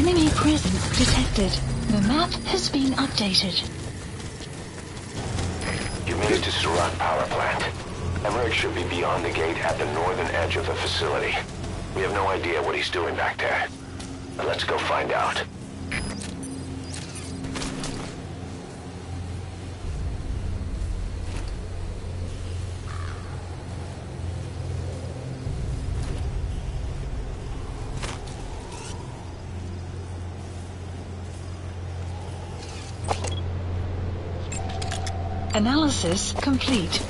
Enemy presence detected. The map has been updated. You made it to Serak power plant. Emmerich should be beyond the gate at the northern edge of the facility. We have no idea what he's doing back there. Let's go find out. Analysis complete.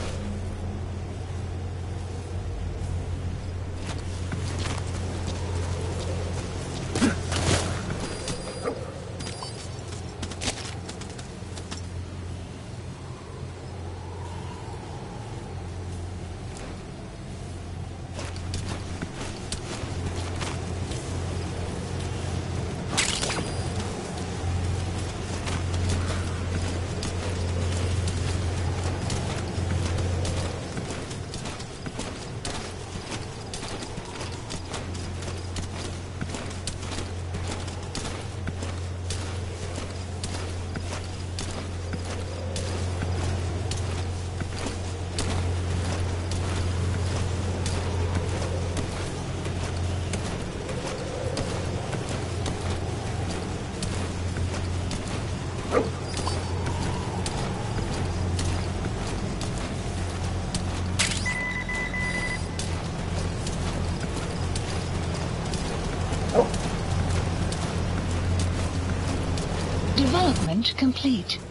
Development complete.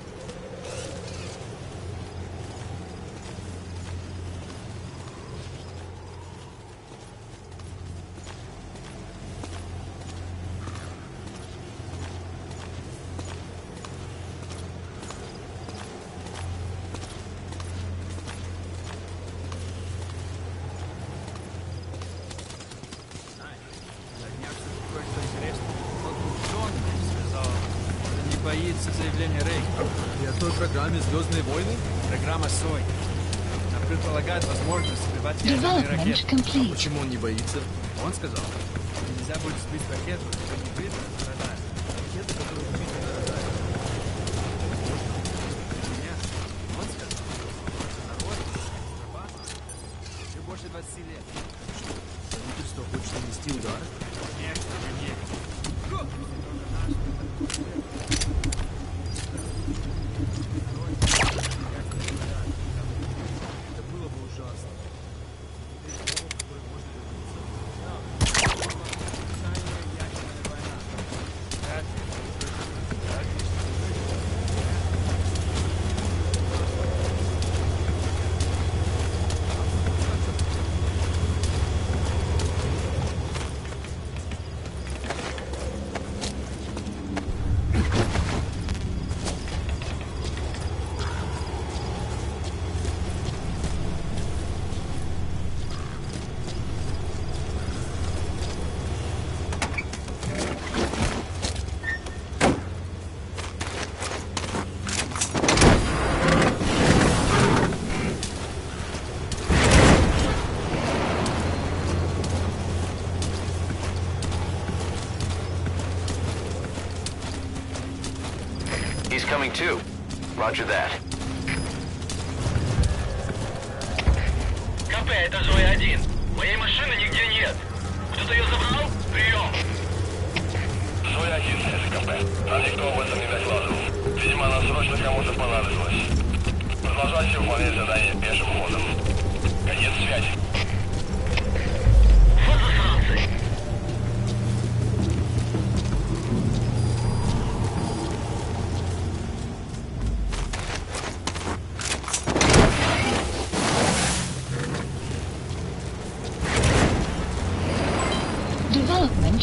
Боится заявления Рейха. И о той программе «Звездные войны»? Программа СОЙ. Она предполагает возможность сбивать ядерные ракеты. complete. Почему он не боится? Он сказал, что нельзя будет сбить ракету, если не видно too. Roger that.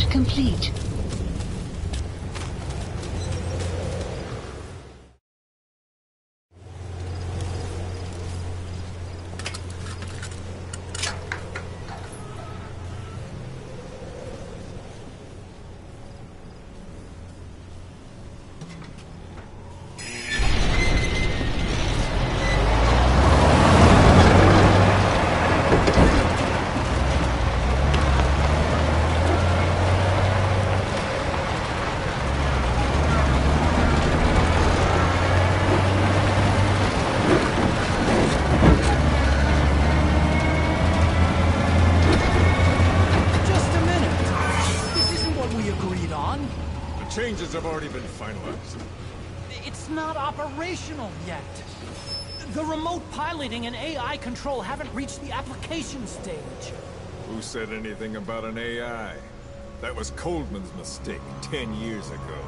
Complete. Control haven't reached the application stage. Who said anything about an AI? That was Coldman's mistake ten years ago.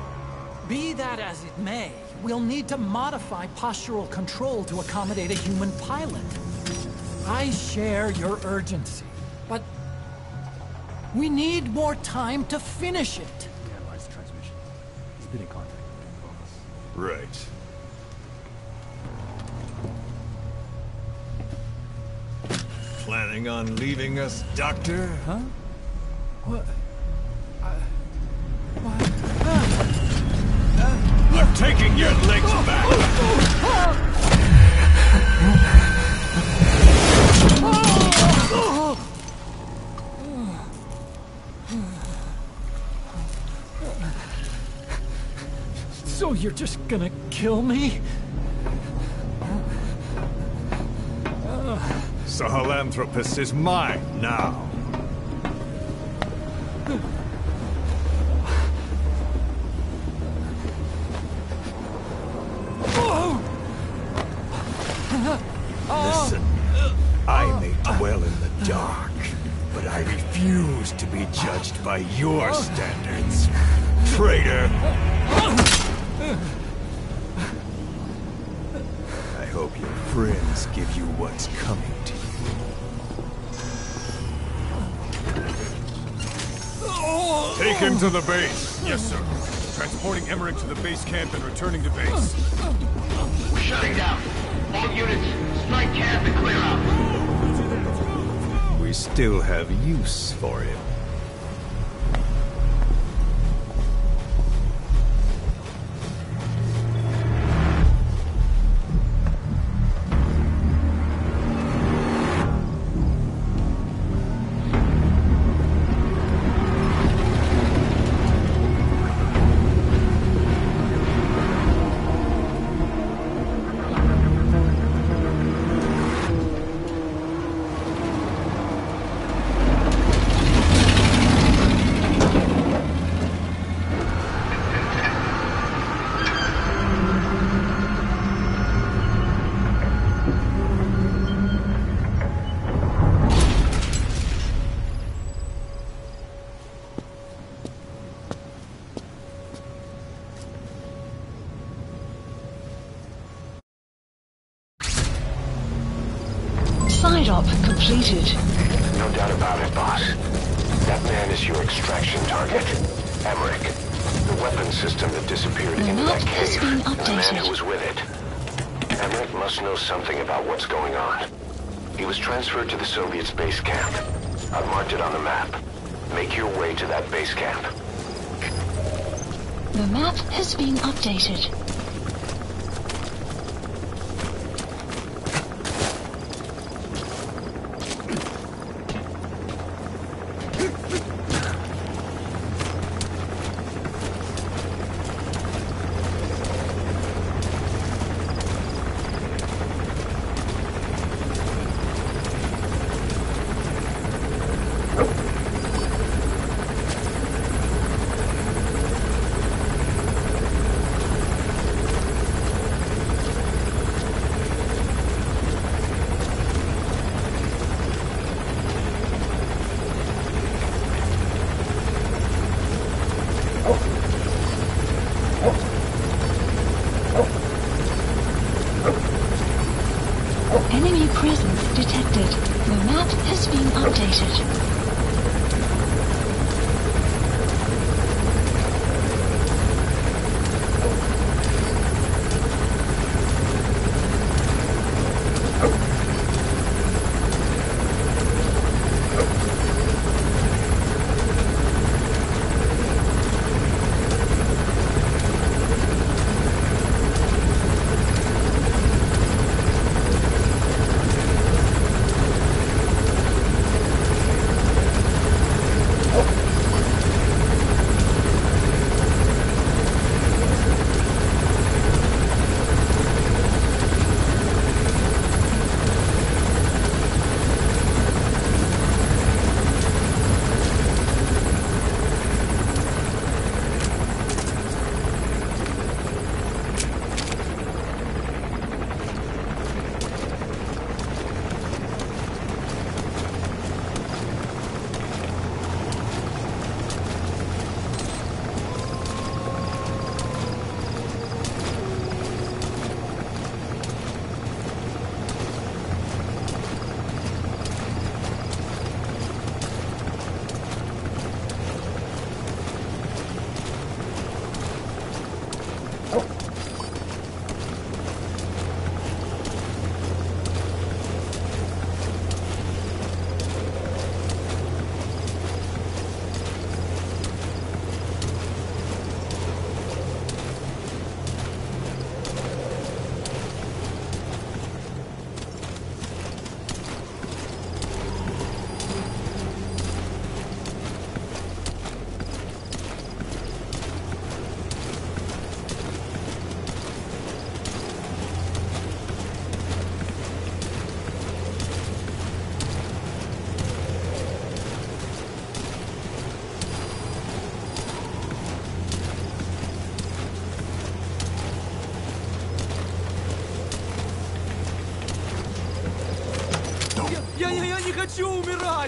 Be that as it may, we'll need to modify postural control to accommodate a human pilot. I share your urgency, but we need more time to finish it. We analyzed the transmission. He's been in contact with the Right. Planning on leaving us, Doctor? Huh? What? I'm taking your legs back! So you're just gonna kill me? Sahelanthropus is mine now. Listen, I may dwell in the dark, but I refuse to be judged by your standards. Traitor! I hope your friends give you what's coming to you. Take him to the base. Yes, sir. Transporting Emmerich to the base camp and returning to base. We're shutting down. All units, strike camp and clear out. We still have use for him. Completed. No doubt about it, boss. That man is your extraction target. Emmerich. The weapon system that disappeared The into that cave. And the man who was with it. Emmerich must know something about what's going on. He was transferred to the Soviet base camp. I've marked it on the map. Make your way to that base camp. The map has been updated.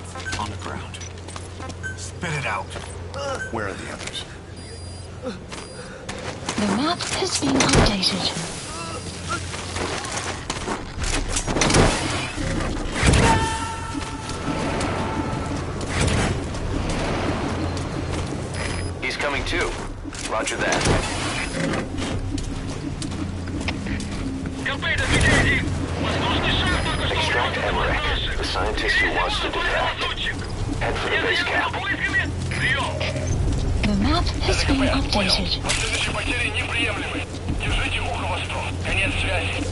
What? On the ground. Spit it out. Where are the others? The map has been updated. He's coming too. Roger that. Extract Emmerich, the scientist who wants to defend. Лазутчик! Head for the base Если camp. поисками, прием! The map has been updated. Последующие потери неприемлемы. Держите ухо восток. Конец связи.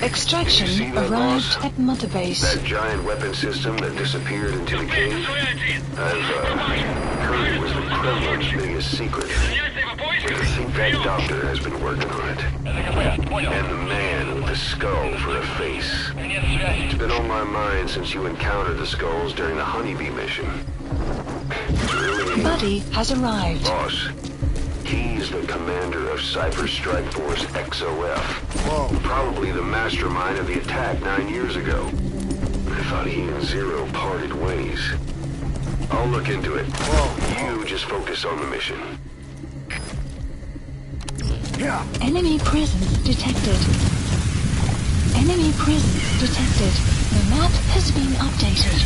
Extraction Did you see that, arrived boss? at Mother Base. That giant weapon system that disappeared into the cave? I've uh, heard it was the Kremlin's biggest secret. The doctor has been working on it. And the man with the skull for a face. It's been on my mind since you encountered the skulls during the honeybee mission. Buddy has arrived. Boss, He's the commander of Cypher Strike Force XOF. Probably the mastermind of the attack nine years ago. I thought he and Zero parted ways. I'll look into it. You just focus on the mission. Enemy presence detected. Enemy presence detected. The map has been updated.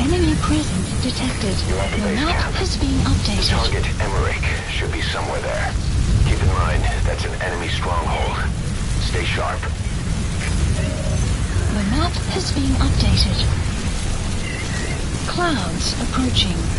Enemy presence detected. The The map has been updated. Target Emmerich should be somewhere there. Keep in mind, that's an enemy stronghold. Stay sharp. The map has been updated. Clouds approaching.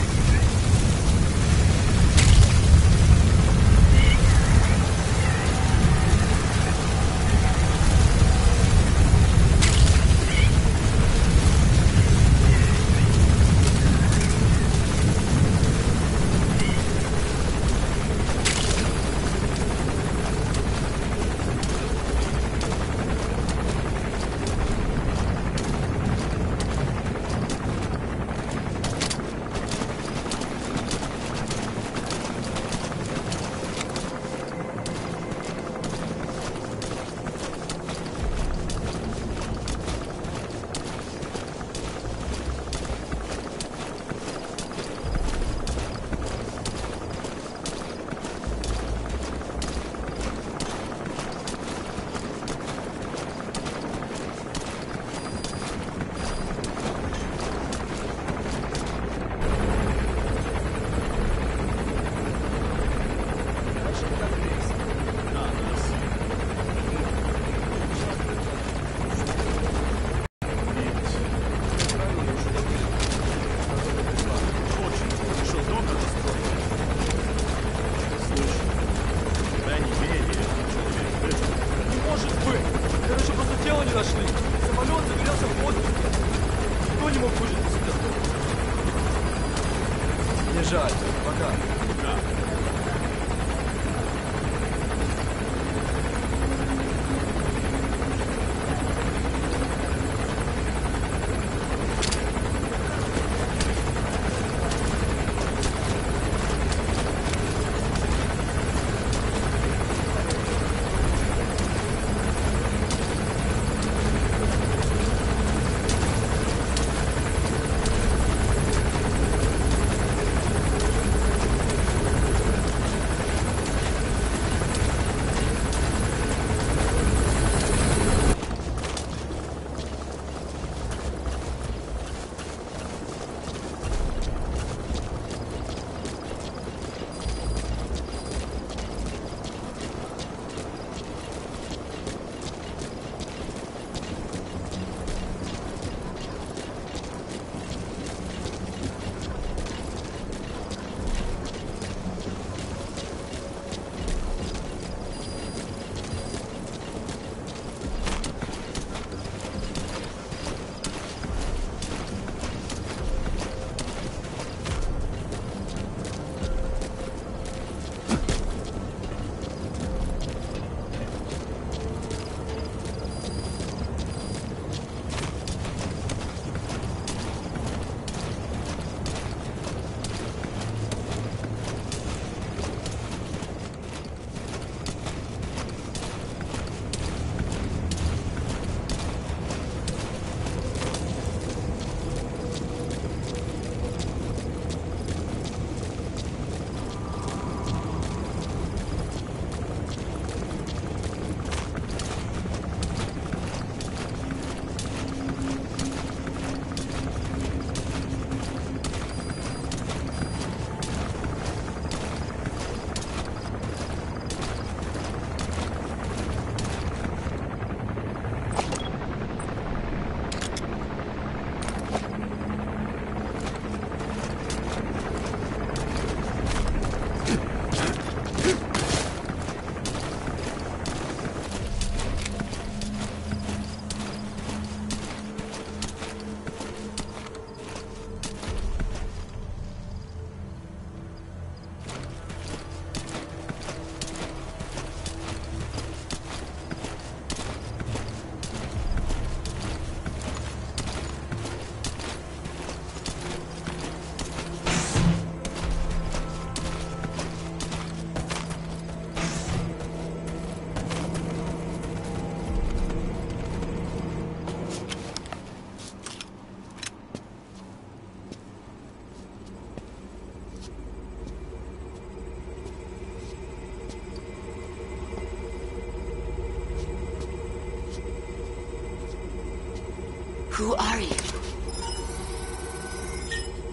Who are you?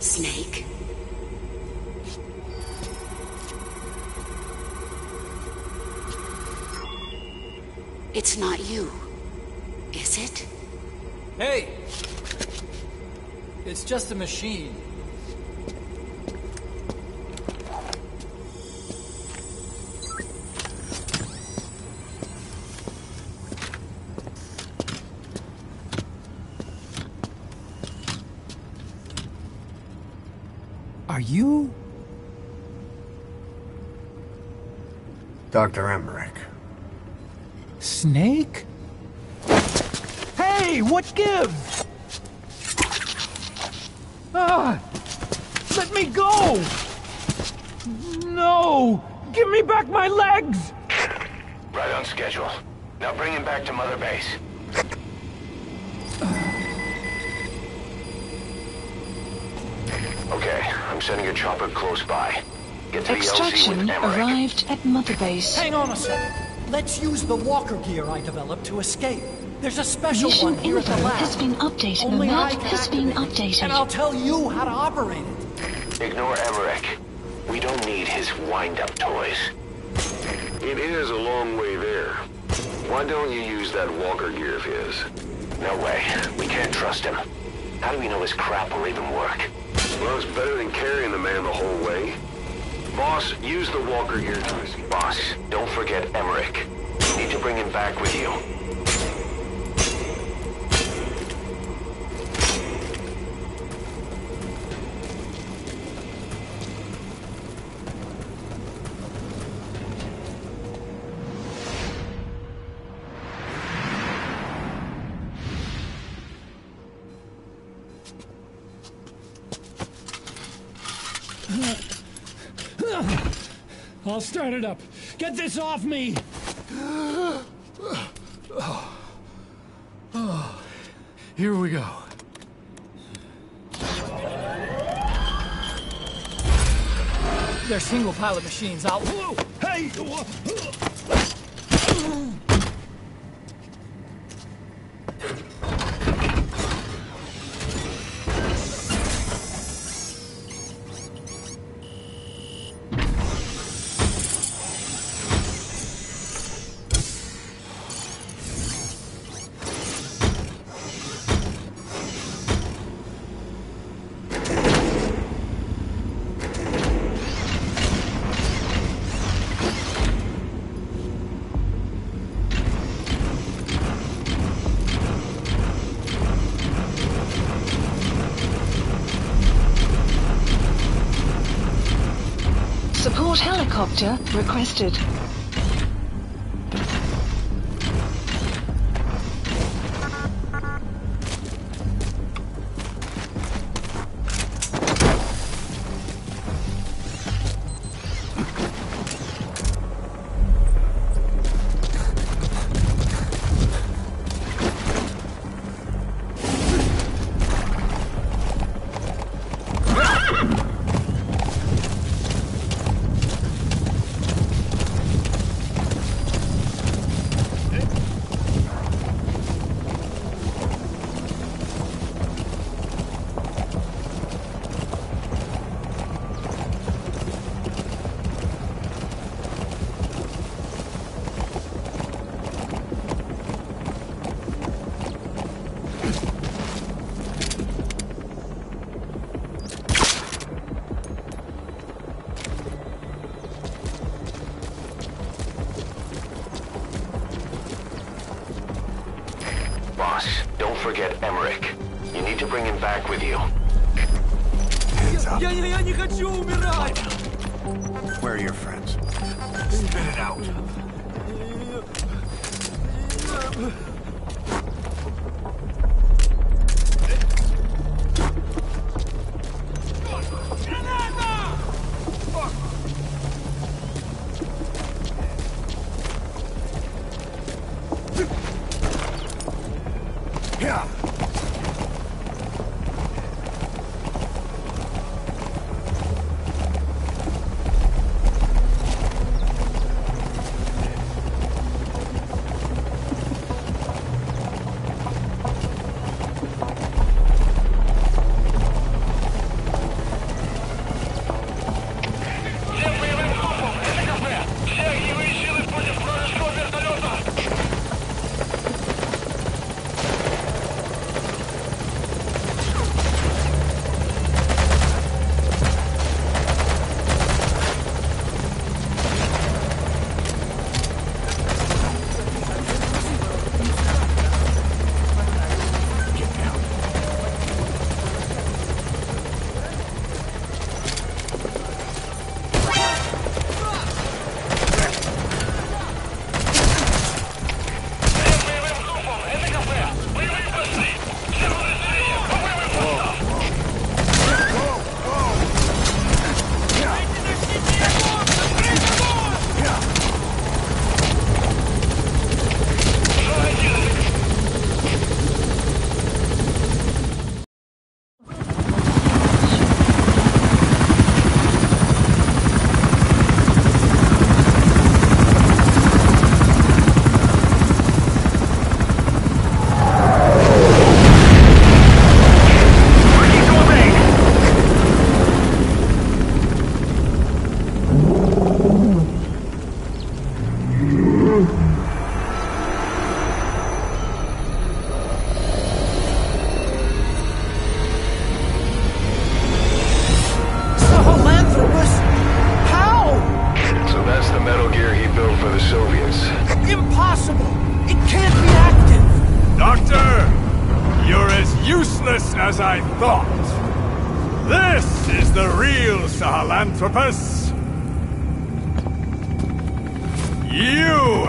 Snake? It's not you, is it? Hey! It's just a machine. You... Dr. Emmerich? Snake? Hey, what gives? Ah! Let me go! No! Give me back my legs! Right on schedule. Now bring him back to Mother Base. Sending a chopper close by. Get to the LZ Extraction with arrived at Mother Base. Hang on a second. Let's use the walker gear I developed to escape. There's a special Mission one here at the info lab. has been updated. The Only I map has been updated. And I'll tell you how to operate it. Ignore Emmerich. We don't need his wind-up toys. It is a long way there. Why don't you use that walker gear of his? No way. We can't trust him. How do we know his crap will even work? Well, it's better than carrying the man the whole way. Boss, use the walker his... Boss, don't forget Emmerich. You need to bring him back with you. I'll start it up. Get this off me! Here we go. They're single pilot machines. I'll. Whoa! Hey! Helicopter requested.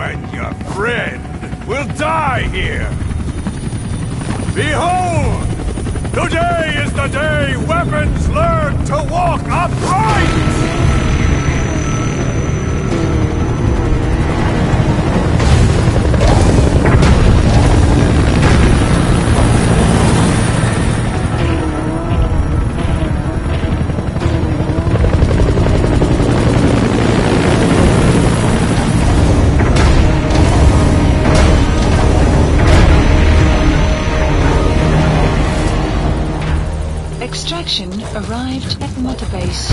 and your friend will die here. Behold! Today is the day weapons learn to walk upright! Arrived at Mother Base.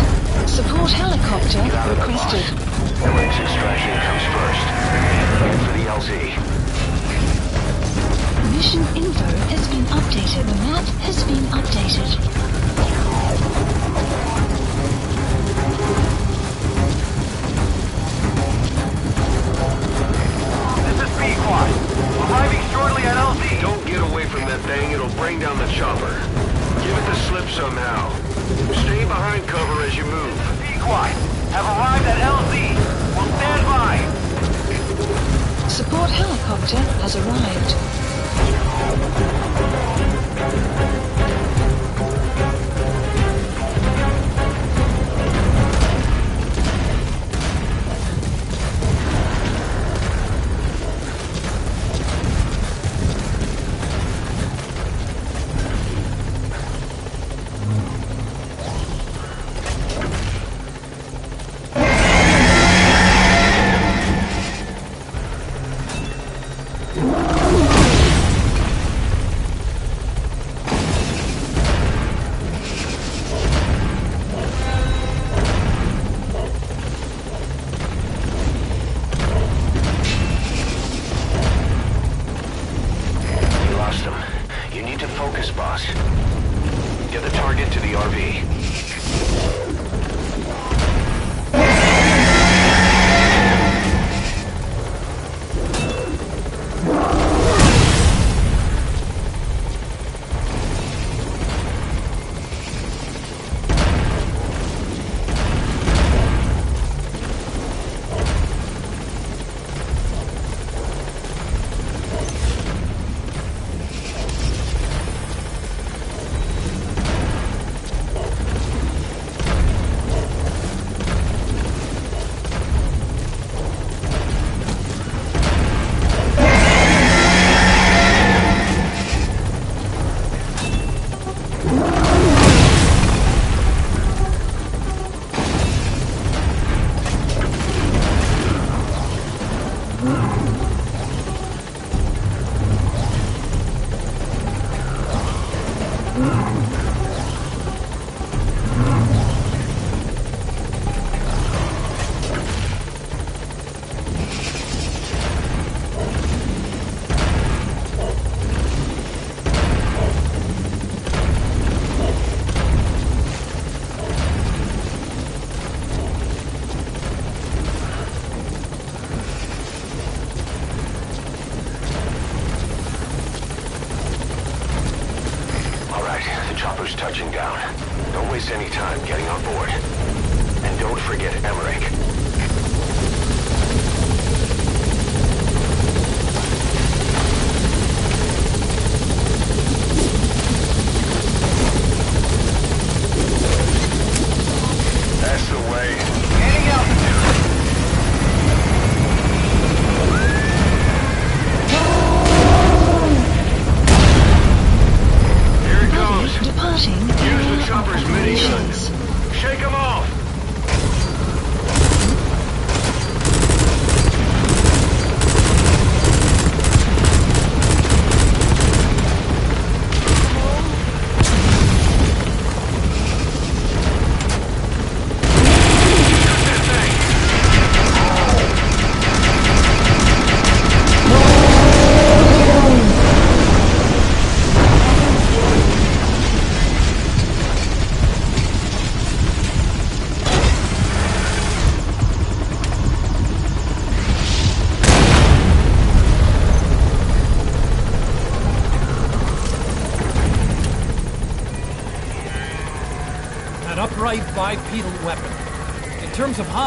Support helicopter requested. Emmerich's extraction comes first. Head for the LZ. Mission info has been updated. The map has been updated. This is Pequod. Arriving shortly at LZ. Thing, it'll bring down the chopper. Give it the slip somehow. Stay behind cover as you move. Pequod. Have arrived at LZ. We'll stand by. Support helicopter has arrived.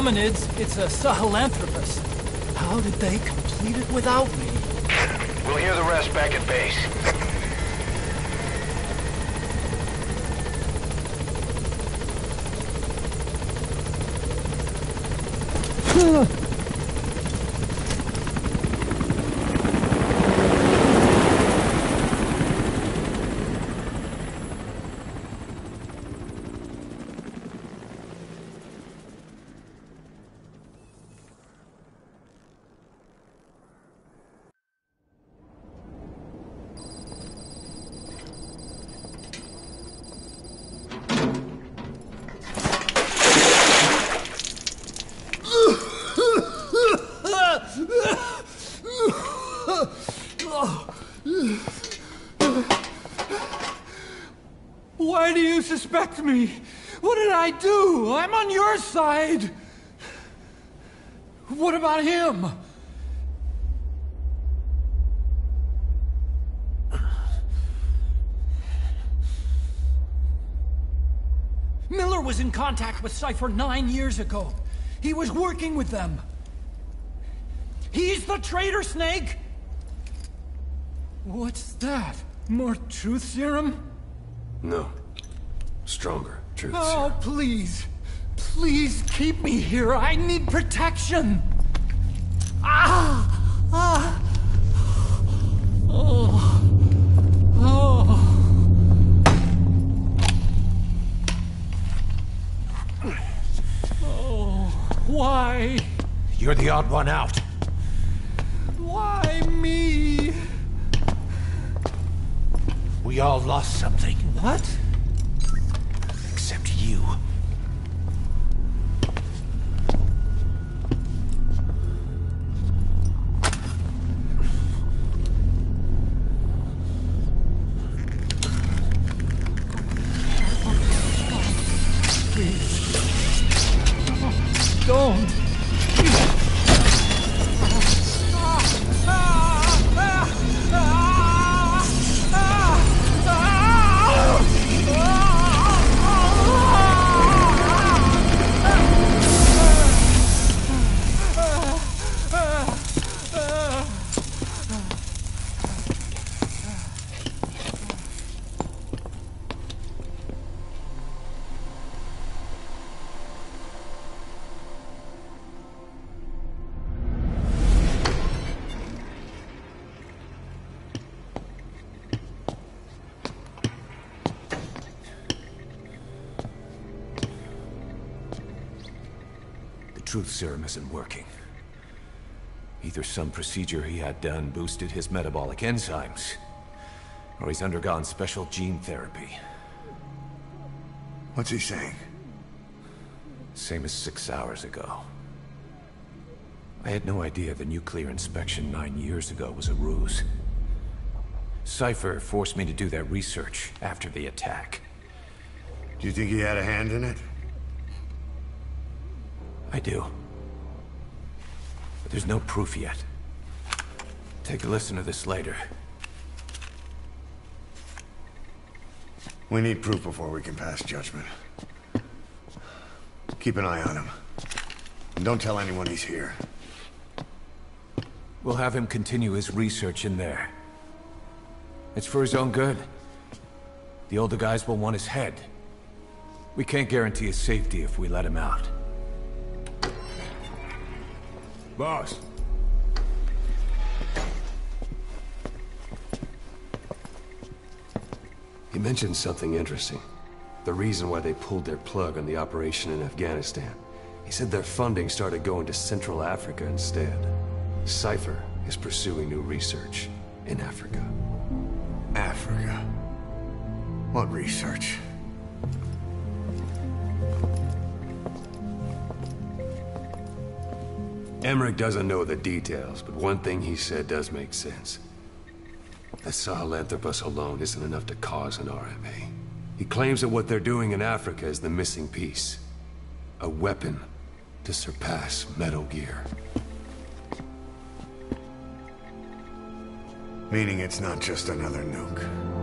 Hominids, it's a Sahelanthropus. How did they complete it without me? We'll hear the rest back at base. Why do me? What did I do? I'm on your side. What about him? Miller was in contact with Cipher nine years ago. He was working with them. He's the traitor, Snake! What's that? More truth serum? No. Stronger truth Oh, please. Please keep me here. I need protection. Ah! Ah! Oh. Oh. Oh. Why? You're the odd one out. Why me? We all lost something. What? Truth serum isn't working. Either some procedure he had done boosted his metabolic enzymes, or he's undergone special gene therapy. What's he saying? Same as six hours ago. I had no idea the nuclear inspection nine years ago was a ruse. Cipher forced me to do that research after the attack. Do you think he had a hand in it? I do. But there's no proof yet. Take a listen to this later. We need proof before we can pass judgment. Keep an eye on him. And don't tell anyone he's here. We'll have him continue his research in there. It's for his own good. The older guys will want his head. We can't guarantee his safety if we let him out. Boss. He mentioned something interesting. The reason why they pulled their plug on the operation in Afghanistan. He said their funding started going to Central Africa instead. Cipher is pursuing new research in Africa. Africa? What research? Emmerich doesn't know the details, but one thing he said does make sense. The Sahelanthropus alone isn't enough to cause an RMA. He claims that what they're doing in Africa is the missing piece. A weapon to surpass Metal Gear. Meaning it's not just another nuke.